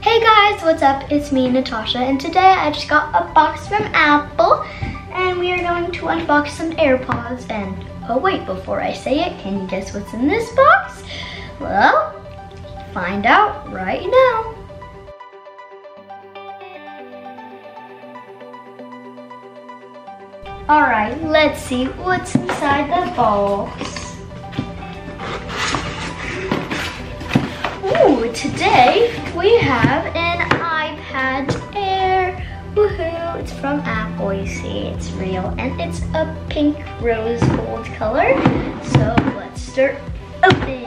Hey guys, what's up? It's me, Natasha, and today I just got a box from Apple, and we are going to unbox some AirPods. And oh wait, before I say it, can you guess what's in this box? Well, find out right now. All right, let's see what's inside the box. Ooh, today we from Apple, you see, it's real, and it's a pink rose gold color. So let's start opening.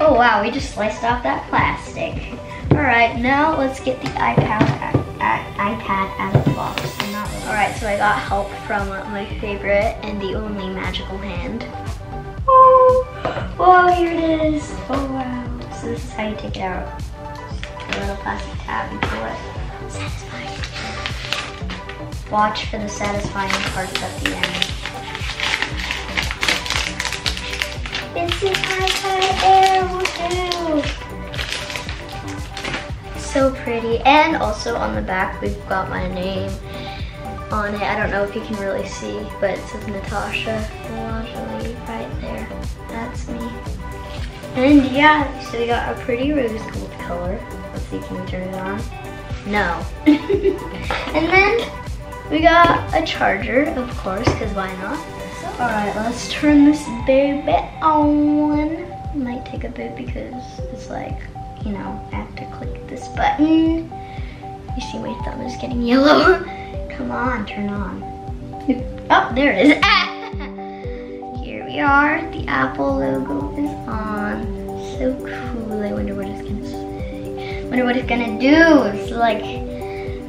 Oh wow, we just sliced off that plastic. All right, now let's get the iPad iPad out of the box. All right, so I got help from my favorite and the only magical hand. Oh, oh, here it is. Oh, wow. So this is how you take it out. A little plastic tab and pull it. Satisfying. Watch for the satisfying parts at the end. An iPad Air, so pretty. And also on the back, we've got my name on it. I don't know if you can really see, but it says Natasha right there. That's me. And yeah, so we got a pretty rose gold color. Let's see, can we turn it on? No. and then we got a charger, of course, because why not? All right, let's turn this baby on. Might take a bit because it's like you know, I have to click this button. You see my thumb is getting yellow. Come on, turn on. Oh, there it is. Here we are. The Apple logo is on. So cool. I wonder what it's gonna say. Wonder what it's gonna do. It's like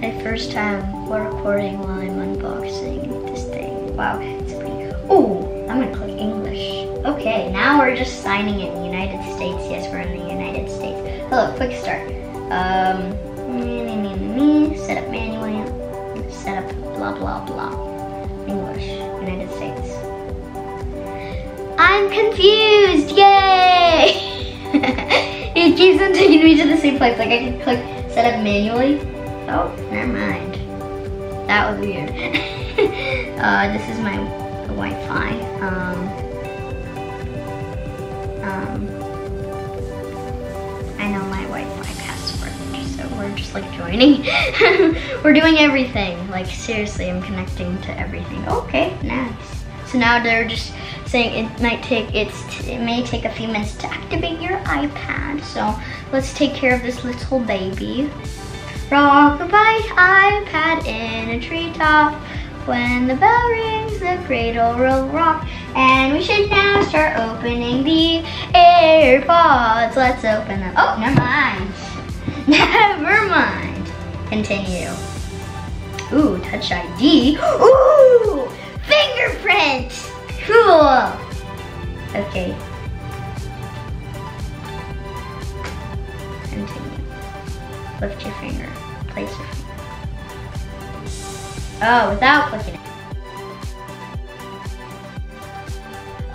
my first time recording while I'm unboxing this thing. Wow, it's pretty. Oh, I'm gonna click English. Okay, now we're just signing in the United States. Yes, we're in the United States. Hello, quick start. Um, me, me, me, me, set up manually, set up blah, blah, blah. English, United States. I'm confused, yay! it keeps on taking me to the same place. Like I can click set up manually. Oh, never mind. That was weird. uh, this is my Wi-Fi. Um, um, I know my Wi-Fi password, so we're just like joining. we're doing everything. Like seriously, I'm connecting to everything. Okay, nice. So now they're just saying it might take it's it may take a few minutes to activate your iPad. So let's take care of this little baby. Rock-a-bye iPad in a treetop. When the bell rings, the cradle will rock. And we should now start opening the AirPods. Let's open them. Oh, never mind. Never mind. Continue. Ooh, Touch ID. Ooh, fingerprint. Cool. Okay. Lift your finger. Place your finger. Oh, without clicking it.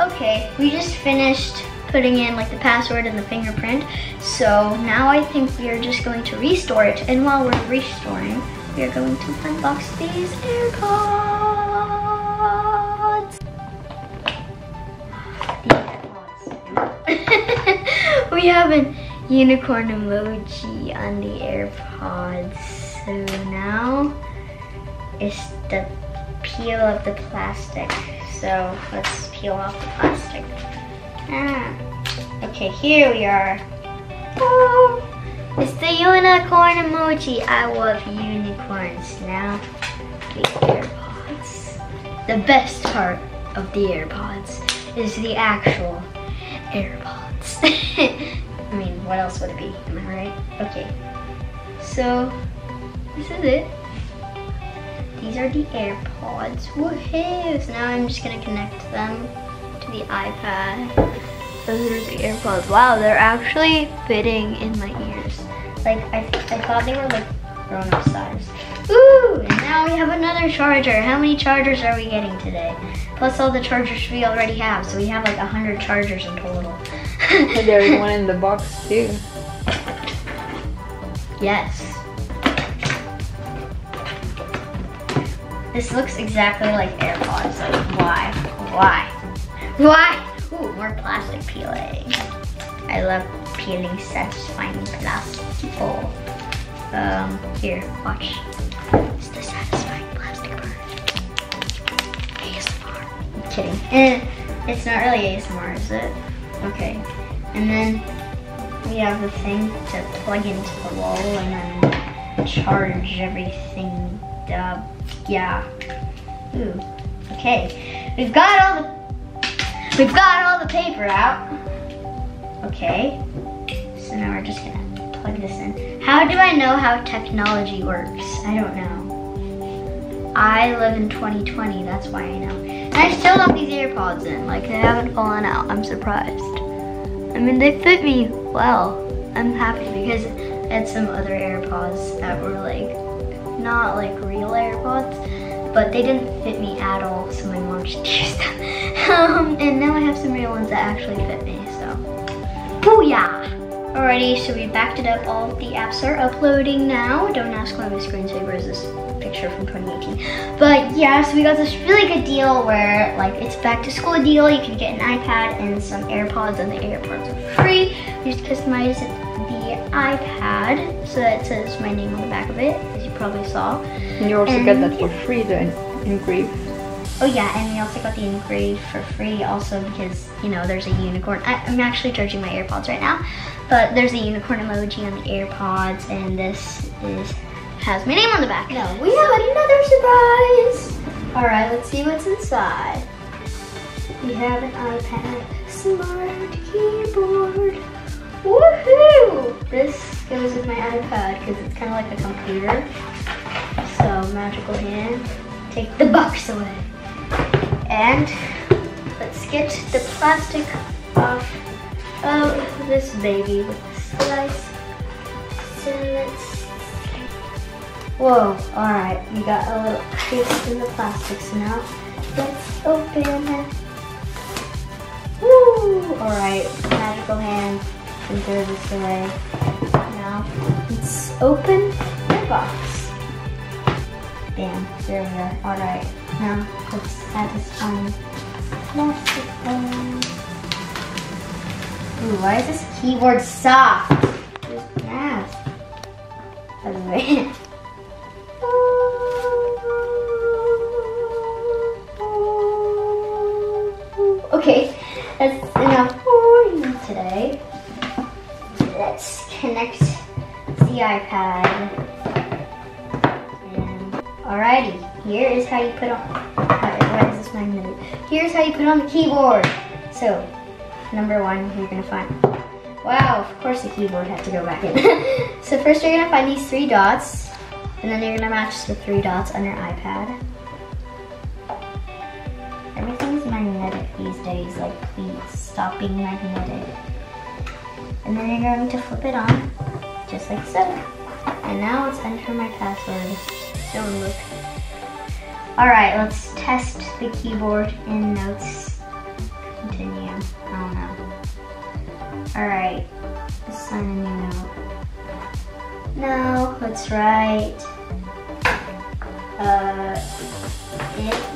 Okay, we just finished putting in like the password and the fingerprint. So now I think we are just going to restore it. And while we're restoring, we are going to unbox these AirPods. The AirPods. we have a unicorn emoji on the AirPods. So now is the peel of the plastic. So let's peel off the plastic. Ah. Okay, here we are. Oh, it's the unicorn emoji. I love unicorns. Now, the AirPods. The best part of the AirPods is the actual AirPods. What else would it be? Am I right? Okay. So, this is it. These are the AirPods. Woohoo! So now I'm just gonna connect them to the iPad. Those are the AirPods. Wow, they're actually fitting in my ears. Like, I, I thought they were like grown-up size. Ooh, and now we have another charger. How many chargers are we getting today? Plus all the chargers we already have. So we have like 100 chargers in total. There's one in the box too. Yes. This looks exactly like AirPods. Like, why? Why? Why? Ooh, more plastic peeling. I love peeling satisfying plastic. Oh. Um, here, watch. It's the satisfying plastic burn. ASMR. I'm kidding. Eh, it's not really ASMR, is it? Okay. And then we have the thing to plug into the wall and then charge everything up. Yeah. Ooh. Okay. We've got all the we've got all the paper out. Okay. So now we're just gonna plug this in. How do I know how technology works? I don't know. I live in 2020, that's why I know. And I still have these AirPods in, like they haven't fallen out. I'm surprised. I mean, they fit me well. I'm happy because I had some other AirPods that were like, not like real AirPods, but they didn't fit me at all, so my mom just used them. um, and now I have some real ones that actually fit me, so. Booyah! Alrighty, so we backed it up. All the apps are uploading now. Don't ask why my screensaver is this picture from 2018. But yeah, so we got this really good deal where like it's back to school deal. You can get an iPad and some AirPods and the AirPods are free. We just customized the iPad so that it says my name on the back of it, as you probably saw. And you also And- get that for free, the engrave. Oh yeah, and we also got the engrave for free also because, you know, there's a unicorn. I, I'm actually charging my AirPods right now, but there's a unicorn emoji on the AirPods and this is has my name on the back. No, we have another surprise. All right, let's see what's inside. We have an iPad smart keyboard. Woohoo! This goes with my iPad because it's kind of like a computer. So magical hand, take the box away. And let's get the plastic off of this baby with the slice. So let's Whoa, alright, we got a little crease in the plastic, so now let's open it. Woo! Alright, magical hand, and throw this away. Now, let's open the box. Bam, there we are. Alright, now let's add this on plastic. Ooh, why is this keyboard soft? It's nasty. alrighty, here is how you put on. Why is this magnetic? Here's how you put on the keyboard. So, number one, you're gonna find. Wow, of course the keyboard had to go back in. so first you're gonna find these three dots, and then you're gonna match the three dots on your iPad. Everything's magnetic these days, like please stop being magnetic. And then you're going to flip it on, just like so. And now let's enter my password. Don't look. Alright, let's test the keyboard in notes. Continue. I don't know. Alright, let's sign a new note. Now, let's write uh, it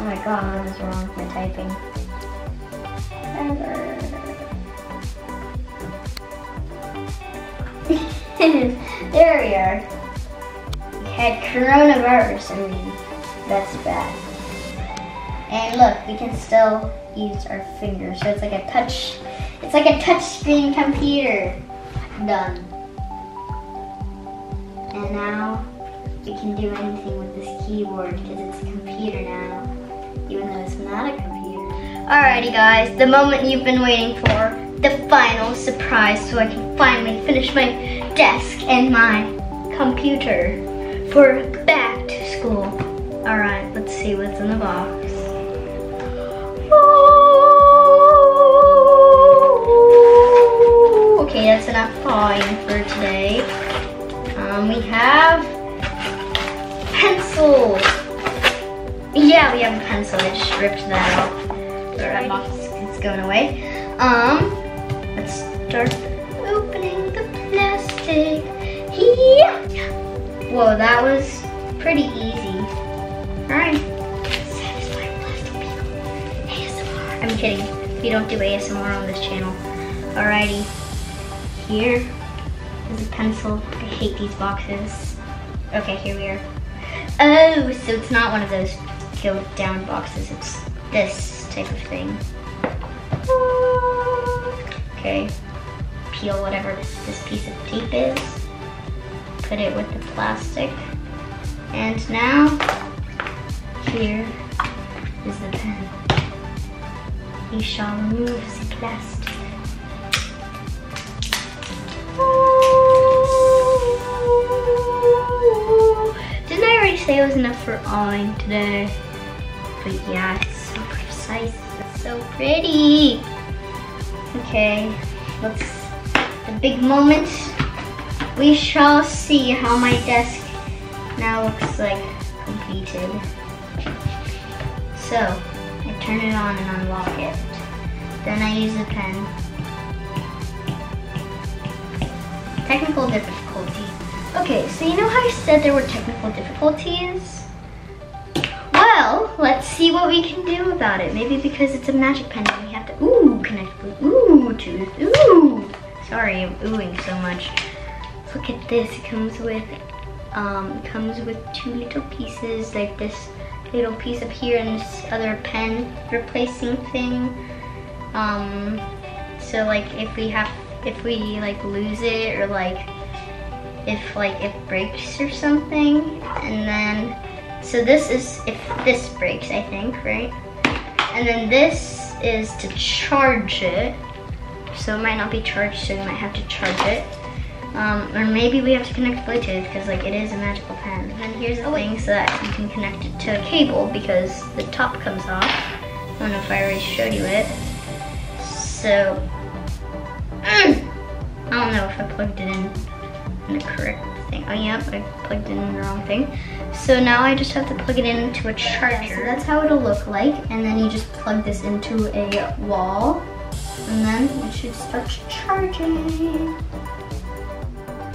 oh my god what is wrong with my typing there we are we had coronavirus I mean that's bad and look, we can still use our fingers. So it's like a touch, it's like a touch screen computer. Done. And now we can do anything with this keyboard because it's a computer now, even though it's not a computer. Alrighty guys, the moment you've been waiting for, the final surprise so I can finally finish my desk and my computer for back to school. Alright, let's see what's in the box. Okay, Okay, that's enough drawing for today. Um, we have pencils. Yeah, we have a pencil. I just ripped that off. Alright, it's going away. Um, let's start opening the plastic. Yeah. Whoa, that was pretty easy. Alright. I'm kidding. We don't do ASMR on this channel. Alrighty. Here is a pencil. I hate these boxes. Okay, here we are. Oh, so it's not one of those go down boxes. It's this type of thing. Okay. Peel whatever this, piece of tape is. Put it with the plastic. And now, here is the pen. We shall remove the plastic. Didn't I already say it was enough for awing today? But yeah, it's so precise. It's so pretty. Okay, let's, the big moment. We shall see how my desk now looks like completed. So, I turn it on and unlock it. Then I use a pen. Technical difficulty. Okay, so you know how I said there were technical difficulties? See what we can do about it. Maybe because it's a magic pen and we have to, ooh, connect with, ooh, to, ooh. Sorry, I'm oohing so much. Look at this, it comes with, um, comes with two little pieces, like this little piece up here and this other pen replacing thing. Um, so like if we have, if we like lose it or like, if like it breaks or something, and then, so this is if this breaks, I think, right? And then this is to charge it. So it might not be charged, so we might have to charge it. Um, or maybe we have to connect Bluetooth because like it is a magical pen. And here's the thing so that you can connect it to a cable because the top comes off. I don't know if I already showed you it. So, mm, I don't know if I plugged it in in the correct thing. Oh yep, I plugged it in the wrong thing. So now I just have to plug it into a charger. Yeah, so that's how it'll look like. And then you just plug this into a wall. And then it should start charging.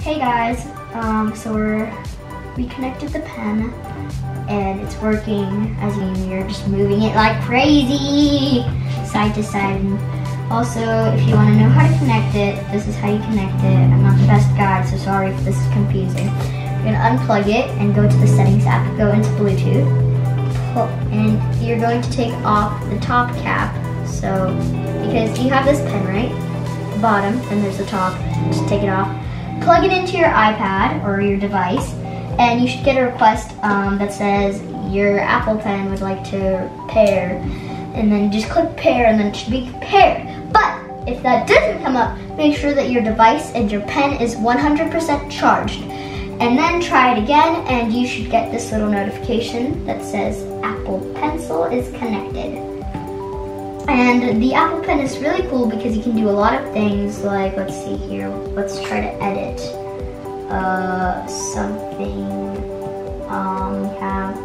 Hey guys, um, so we're, we connected the pen and it's working. As you you're just moving it like crazy, side to side. Also, if you want to know how to connect it, this is how you connect it. I'm not the best guide, so sorry if this is confusing. You're gonna unplug it and go to the settings app, go into Bluetooth, and you're going to take off the top cap. So, because you have this pen, right? The bottom, and there's the top, just take it off plug it into your iPad or your device, and you should get a request um, that says your Apple Pen would like to pair, and then just click pair, and then it should be paired. But if that doesn't come up, make sure that your device and your pen is 100% charged. And then try it again, and you should get this little notification that says Apple Pencil is connected. And the Apple Pen is really cool because you can do a lot of things like, let's see here, let's try to edit uh, something. Um, we have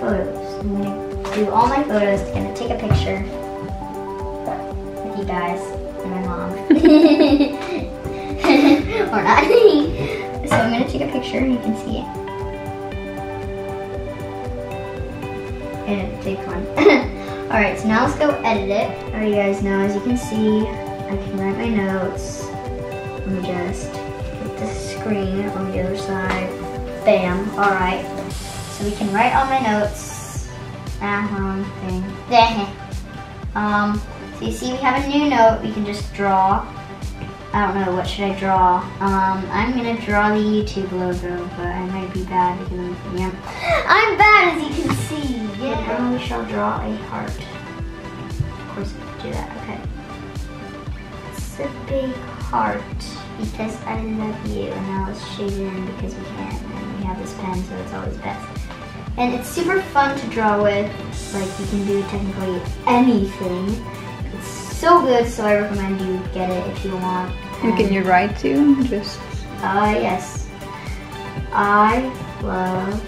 photos. I'm gonna do all my photos, I'm gonna take a picture with you guys and my mom. or not. picture you can see it. And take one. Alright, so now let's go edit it. Alright, you guys know, as you can see, I can write my notes. Let me just get the screen on the other side. Bam. Alright. So we can write all my notes. Ah, wrong thing. um, so you see we have a new note. We can just draw. I don't know, what should I draw? Um, I'm gonna draw the YouTube logo, but I might be bad because I'm, yeah. I'm bad as you can see. Yeah. And we shall draw a heart. Of course, do that. Okay. It's a big heart because I love you, and now let's shade in because we can, and we have this pen, so it's always best. And it's super fun to draw with. Like you can do technically anything. It's so good, so I recommend you get it if you want. And can you write too? Just Ah, yes. I love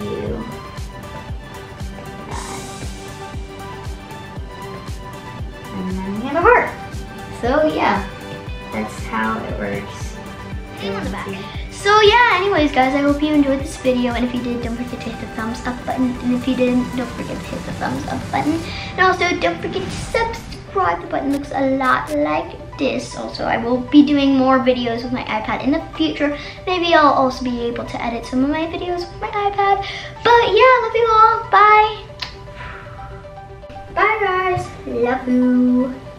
you. And then we have a heart. So yeah, that's how it works. Name on the back. So yeah, anyways guys, I hope you enjoyed this video and if you did, don't forget to hit the thumbs up button and if you didn't, don't forget to hit the thumbs up button and also don't forget to subscribe. The button looks a lot like this. Also, I will be doing more videos with my iPad in the future. Maybe I'll also be able to edit some of my videos with my iPad. But yeah, love you all. Bye. Bye guys. Love you.